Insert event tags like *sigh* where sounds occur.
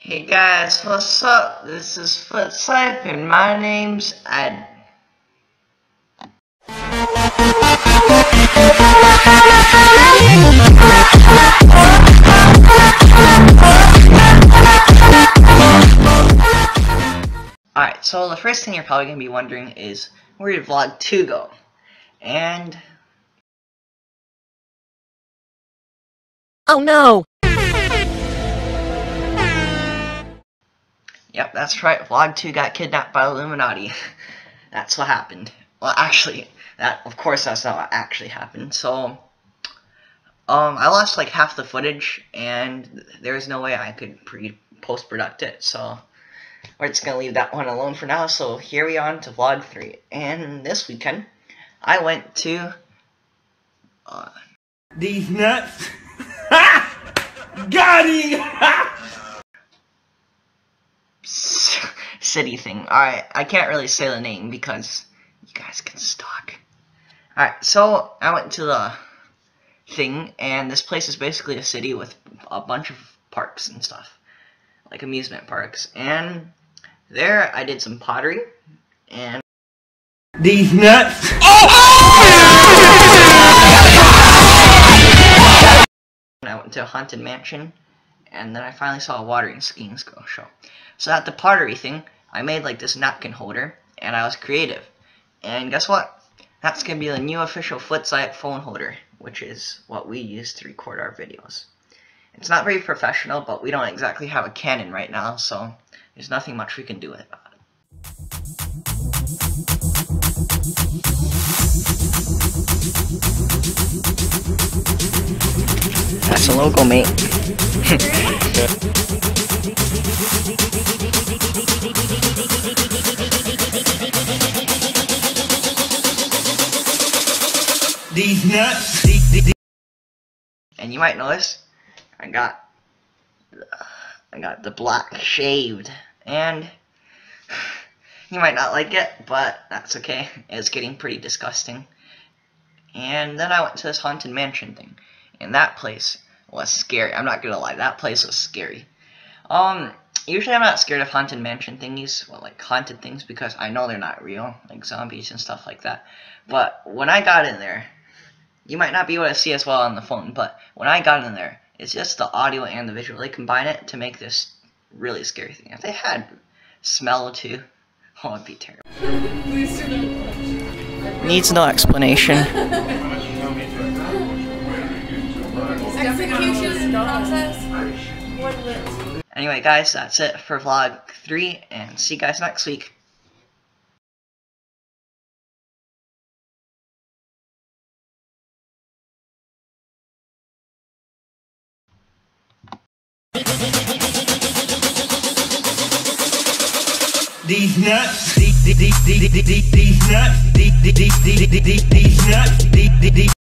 Hey guys, what's up? This is Futzipe and my name's Ed. Alright, so the first thing you're probably going to be wondering is, where did Vlog 2 go? And... Oh no! Yep, that's right, Vlog 2 got kidnapped by Illuminati. *laughs* that's what happened. Well, actually, that of course that's not what actually happened. So, um, I lost like half the footage, and there was no way I could pre post product it. So, we're just gonna leave that one alone for now. So here we are to vlog three, and this weekend I went to uh, These nuts. *laughs* Got him! *laughs* city thing. Alright, I can't really say the name because you guys can stalk. Alright, so I went to the thing, and this place is basically a city with a bunch of parks and stuff. Like amusement parks. And there I did some pottery, and These nuts. I went to a haunted mansion, and then I finally saw a watering skiing show. So at the pottery thing, I made like this napkin holder, and I was creative. And guess what? That's gonna be the new official Futzipe phone holder, which is what we use to record our videos. It's not very professional, but we don't exactly have a Canon right now, so there's nothing much we can do about it. That's a logo, mate. *laughs* *laughs* These nuts. And you might notice, I got, I got the black shaved, and you might not like it, but that's okay. It's getting pretty disgusting. And then I went to this haunted mansion thing, and that place was scary. I'm not gonna lie, that place was scary. Um, usually I'm not scared of haunted mansion thingies, well, like haunted things, because I know they're not real, like zombies and stuff like that. But when I got in there, you might not be able to see as well on the phone, but when I got in there, it's just the audio and the visual. They combine it to make this really scary thing. If they had smell too, *laughs* oh, it'd be terrible. Needs no explanation. Execution process. Anyway, guys, that's it for vlog 3, and see you guys next week. These nuts. These, these, these, these, these nuts. These, these, these, these, these nuts. These, these,